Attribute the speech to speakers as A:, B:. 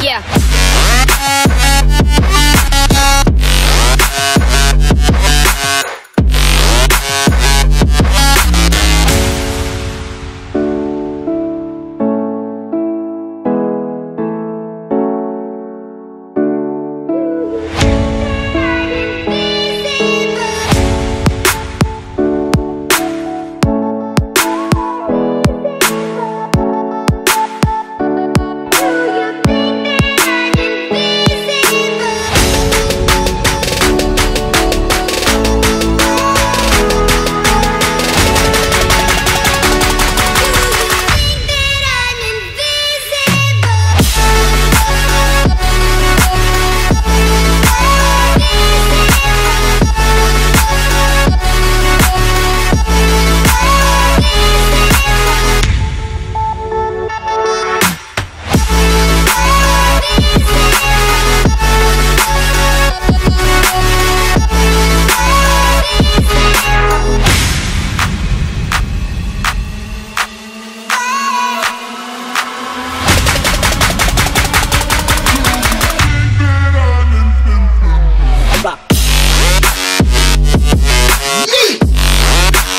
A: Yeah.